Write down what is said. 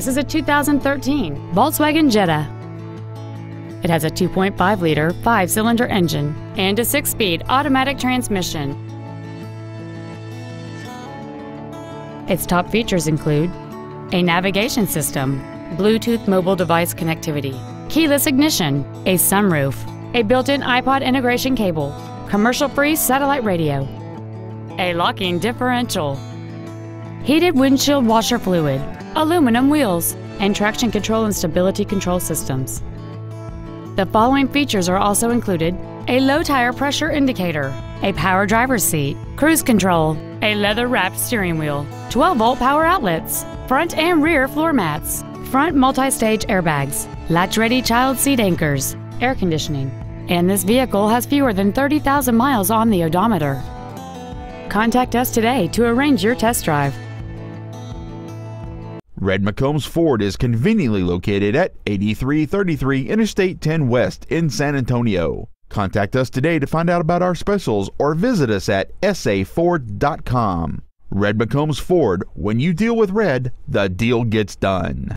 This is a 2013 Volkswagen Jetta. It has a 2.5 liter, five cylinder engine and a six speed automatic transmission. Its top features include a navigation system, Bluetooth mobile device connectivity, keyless ignition, a sunroof, a built in iPod integration cable, commercial free satellite radio, a locking differential, heated windshield washer fluid, aluminum wheels, and traction control and stability control systems. The following features are also included a low tire pressure indicator, a power driver's seat, cruise control, a leather wrapped steering wheel, 12 volt power outlets, front and rear floor mats, front multi stage airbags, latch ready child seat anchors, air conditioning, and this vehicle has fewer than 30,000 miles on the odometer. Contact us today to arrange your test drive. Red McCombs Ford is conveniently located at 8333 Interstate 10 West in San Antonio. Contact us today to find out about our specials or visit us at saford.com. Red McCombs Ford, when you deal with red, the deal gets done.